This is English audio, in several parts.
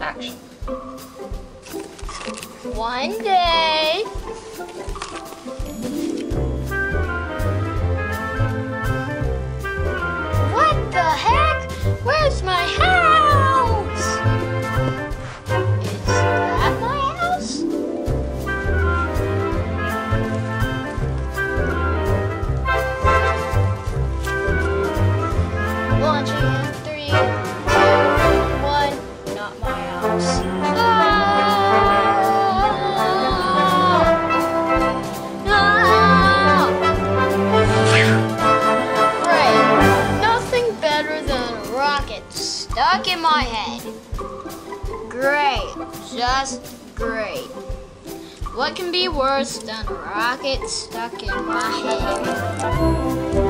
Action. One day... What the heck? Where's my house? Is that my house? Launching in three house. Nothing better than a rocket stuck in my head. Great. Just great. What can be worse than a rocket stuck in my head?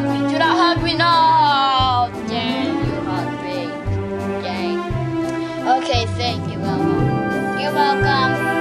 hug me. Do not hug me. No. Damn, you hug me. Dang. Okay, thank you, Elmo. You're welcome.